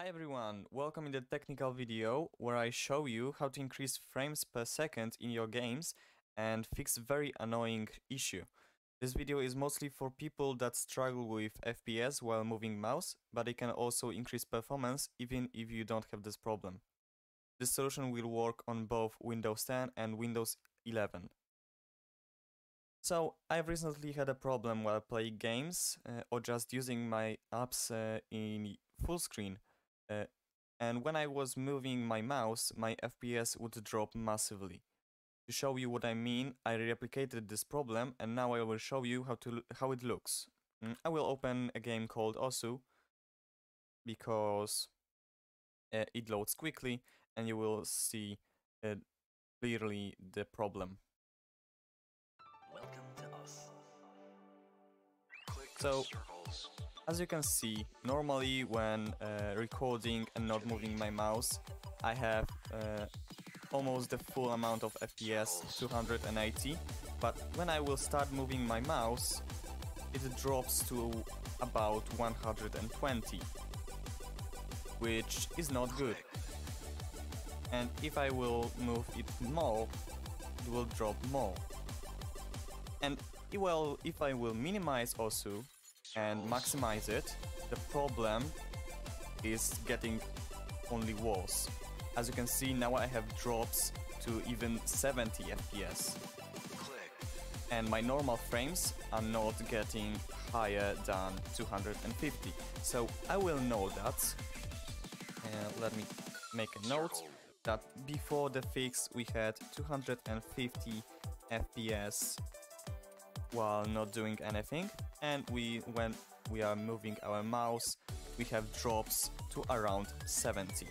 Hi everyone, welcome in the technical video where I show you how to increase frames per second in your games and fix very annoying issue. This video is mostly for people that struggle with FPS while moving mouse, but it can also increase performance even if you don't have this problem. This solution will work on both Windows 10 and Windows 11. So, I've recently had a problem while playing games uh, or just using my apps uh, in full screen. Uh, and when I was moving my mouse, my FPS would drop massively. To show you what I mean, I replicated this problem and now I will show you how, to, how it looks. Mm, I will open a game called Osu because uh, it loads quickly and you will see uh, clearly the problem. So, as you can see, normally when uh, recording and not moving my mouse, I have uh, almost the full amount of FPS, 280, but when I will start moving my mouse, it drops to about 120, which is not good. And if I will move it more, it will drop more. And well, if I will minimize Osu and maximize it, the problem is getting only worse. As you can see, now I have drops to even 70 FPS. And my normal frames are not getting higher than 250. So I will know that. Uh, let me make a note that before the fix we had 250 FPS while not doing anything. And we when we are moving our mouse we have drops to around 70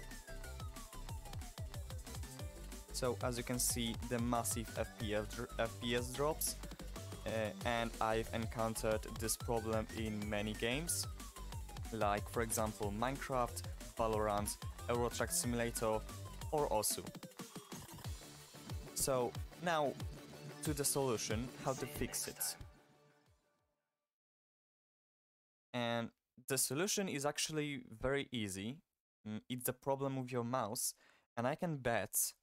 so as you can see the massive FPS, FPS drops uh, and I've encountered this problem in many games. Like for example Minecraft, Valorant, Euro Truck Simulator or Osu. So now to the solution, how to fix it. And the solution is actually very easy. Mm, it's the problem with your mouse, and I can bet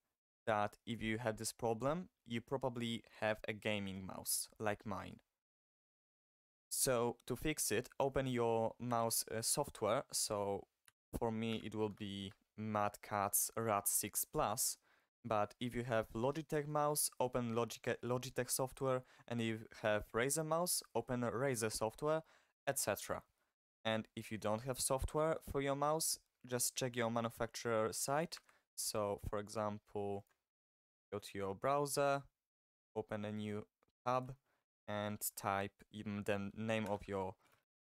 that if you had this problem, you probably have a gaming mouse, like mine. So to fix it, open your mouse uh, software. So for me, it will be Mad Catz RAT6 Plus. But if you have Logitech mouse, open Logitech, Logitech software, and if you have Razer mouse, open Razer software, etc. And if you don't have software for your mouse, just check your manufacturer site. So, for example, go to your browser, open a new tab, and type even the name of your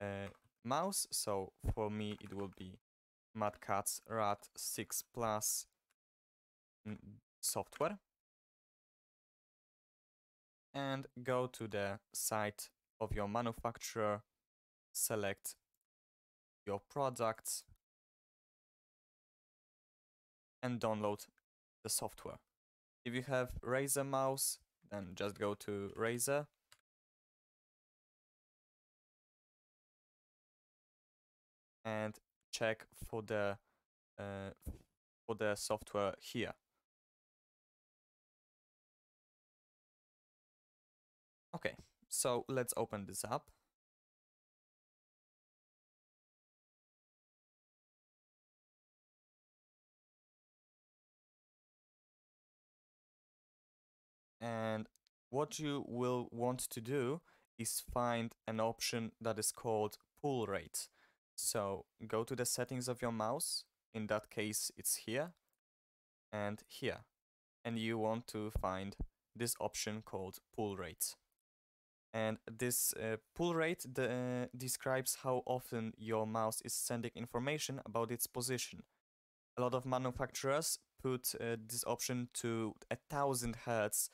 uh, mouse. So for me, it will be Mad Catz RAT 6 Plus software and go to the site of your manufacturer, select your products and download the software. If you have Razer mouse, then just go to Razer and check for the uh, for the software here. Okay, so let's open this up. And what you will want to do is find an option that is called pull rate. So go to the settings of your mouse. In that case, it's here and here. And you want to find this option called pull rate. And this uh, pull rate uh, describes how often your mouse is sending information about its position. A lot of manufacturers put uh, this option to a thousand hertz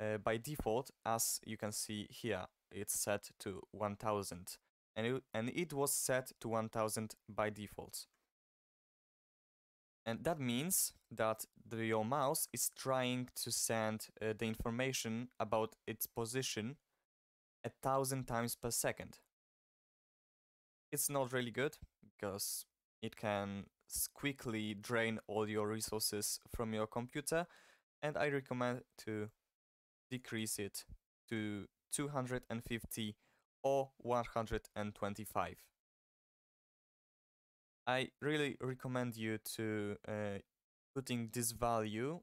uh, by default, as you can see here, it's set to 1000, and it, and it was set to 1000 by default. And that means that the, your mouse is trying to send uh, the information about its position a thousand times per second. It's not really good because it can quickly drain all your resources from your computer and I recommend to decrease it to 250 or 125. I really recommend you to uh, putting this value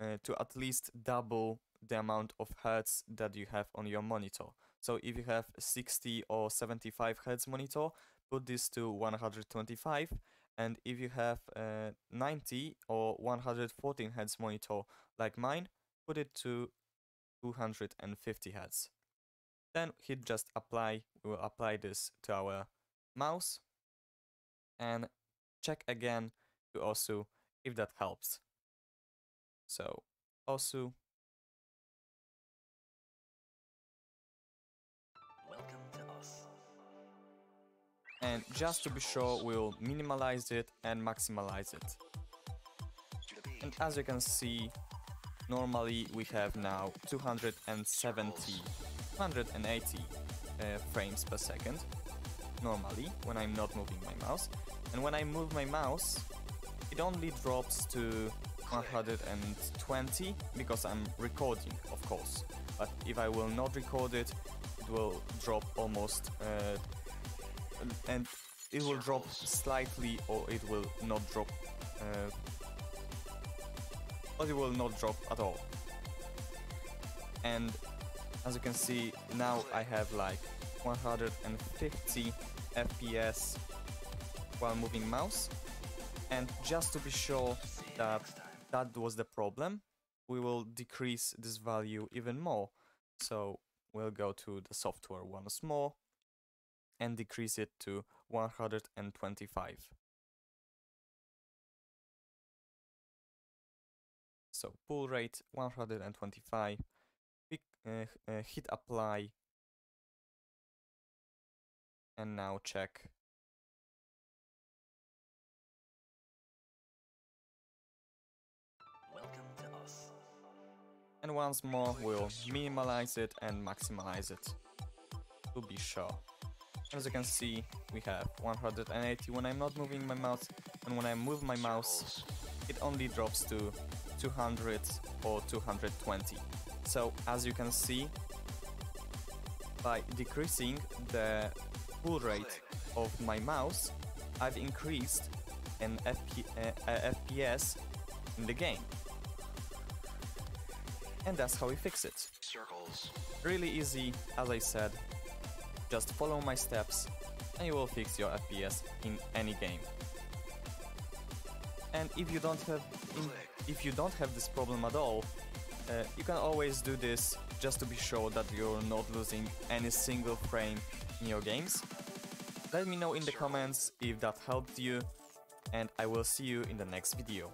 uh, to at least double the amount of hertz that you have on your monitor. So if you have 60 or 75 hertz monitor, put this to 125 and if you have uh, 90 or 114 hertz monitor like mine, put it to 250 hertz. Then hit just apply, we will apply this to our mouse and check again to OSU if that helps. So OSU and just to be sure we'll minimalize it and maximize it. And as you can see, normally we have now 270, 280 uh, frames per second, normally, when I'm not moving my mouse. And when I move my mouse, it only drops to 120 because I'm recording, of course. But if I will not record it, it will drop almost uh, and it will drop slightly or it will not drop uh, but it will not drop at all. And as you can see now I have like 150 FPS while moving mouse. And just to be sure that that was the problem we will decrease this value even more. So we'll go to the software once more and decrease it to 125. So pull rate 125, Pick, uh, uh, hit apply, and now check. And once more, we'll minimize it and maximize it to be sure. As you can see, we have 180 when I'm not moving my mouse, and when I move my mouse, it only drops to 200 or 220. So as you can see, by decreasing the pull rate of my mouse, I've increased an FP uh, uh, FPS in the game. And that's how we fix it. Circles. Really easy, as I said, just follow my steps and you will fix your FPS in any game. And if you don't have if you don't have this problem at all, uh, you can always do this just to be sure that you're not losing any single frame in your games. Let me know in the comments if that helped you and I will see you in the next video.